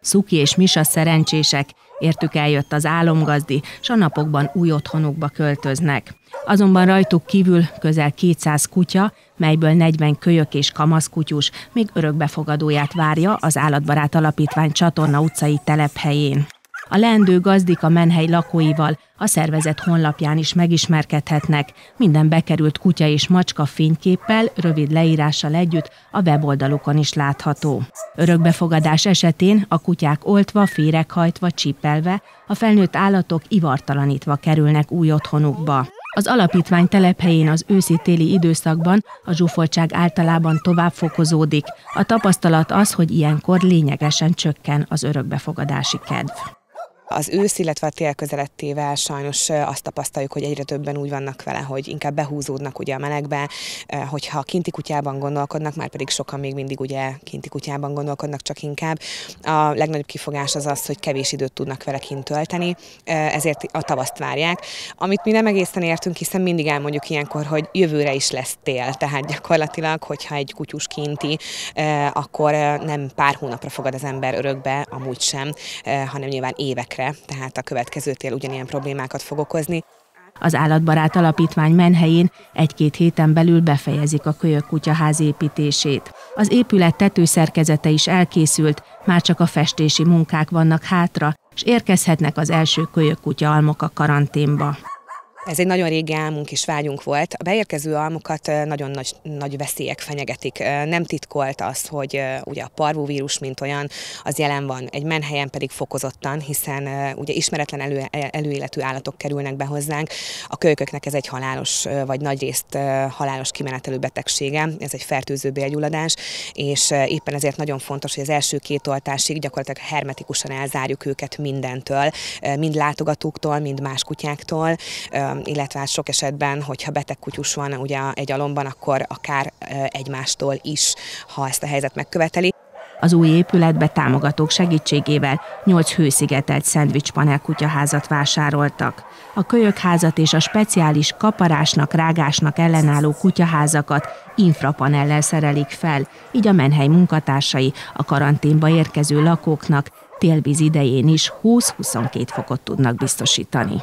Szuki és Misa szerencsések, értük eljött az álomgazdi, s a napokban új otthonukba költöznek. Azonban rajtuk kívül közel 200 kutya, melyből 40 kölyök és kamaszkutyus még örökbefogadóját várja az Állatbarát Alapítvány Csatorna utcai telephelyén. A leendő gazdik a menhely lakóival a szervezet honlapján is megismerkedhetnek, minden bekerült kutya és macska fényképpel, rövid leírással együtt a weboldalukon is látható. Örökbefogadás esetén a kutyák oltva, féreghajtva, csipelve, a felnőtt állatok ivartalanítva kerülnek új otthonukba. Az alapítvány telephelyén az őszi-téli időszakban a zsúfoltság általában tovább fokozódik. A tapasztalat az, hogy ilyenkor lényegesen csökken az örökbefogadási kedv. Az ősz, illetve a tél közelettével sajnos azt tapasztaljuk, hogy egyre többen úgy vannak vele, hogy inkább behúzódnak ugye a melegbe, hogyha kinti kutyában gondolkodnak, már pedig sokan még mindig ugye kinti kutyában gondolkodnak csak inkább. A legnagyobb kifogás az az, hogy kevés időt tudnak vele kint tölteni, ezért a tavaszt várják. Amit mi nem egészen értünk, hiszen mindig elmondjuk ilyenkor, hogy jövőre is lesz tél, tehát gyakorlatilag, hogyha egy kutyus kinti, akkor nem pár hónapra fogad az ember örökbe, amúgy sem, hanem nyilván évekre évekre, tehát a következő tél ugyanilyen problémákat fog okozni. Az Állatbarát Alapítvány menhelyén egy-két héten belül befejezik a kölyök kutyaház építését. Az épület tetőszerkezete is elkészült, már csak a festési munkák vannak hátra, és érkezhetnek az első kölyök kutya almok a karanténba. Ez egy nagyon régi álmunk és vágyunk volt. A beérkező almokat nagyon nagy, nagy veszélyek fenyegetik. Nem titkolt az, hogy ugye a parvóvírus, mint olyan, az jelen van, egy menhelyen pedig fokozottan, hiszen ugye ismeretlen elő, előéletű állatok kerülnek be hozzánk. A kölyköknek ez egy halálos, vagy nagyrészt halálos kimenetelő betegsége, ez egy fertőző bélgyulladás, és éppen ezért nagyon fontos, hogy az első két oltásig gyakorlatilag hermetikusan elzárjuk őket mindentől, mind látogatóktól, mind más kutyáktól, illetve hát sok esetben, hogyha beteg kutyus van ugye egy alomban, akkor akár egymástól is, ha ezt a helyzet megköveteli. Az új épületbe támogatók segítségével 8 hőszigetelt szendvicspanel kutyaházat vásároltak. A kölyökházat és a speciális kaparásnak, rágásnak ellenálló kutyaházakat infrapanellel szerelik fel, így a menhely munkatársai a karanténba érkező lakóknak télvíz idején is 20-22 fokot tudnak biztosítani.